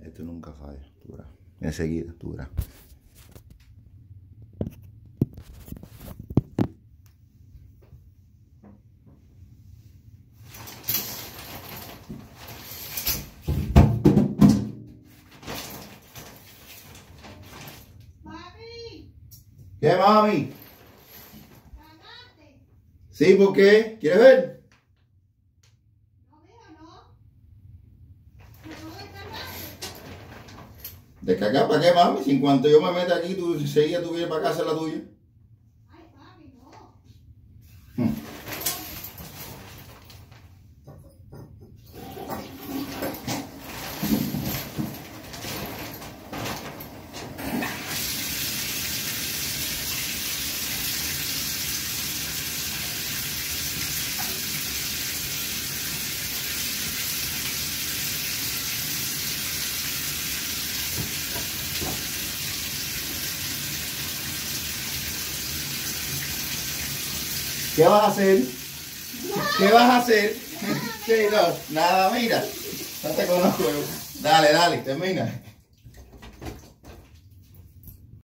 Esto nunca falla, verás. Enseguida, verás. Papi, ¿Qué, mami? Sí, ¿por qué? ¿Quieres ver? No, mira, no. No descargaste. ¿Descargar para qué, mami? Si en cuanto yo me meta aquí, tú enseguida tú vienes para casa la tuya. Ay, papi, no. ¿Qué vas a hacer? ¿Qué vas a hacer? Sí, no, nada, mira. No te conozco. Dale, dale, termina.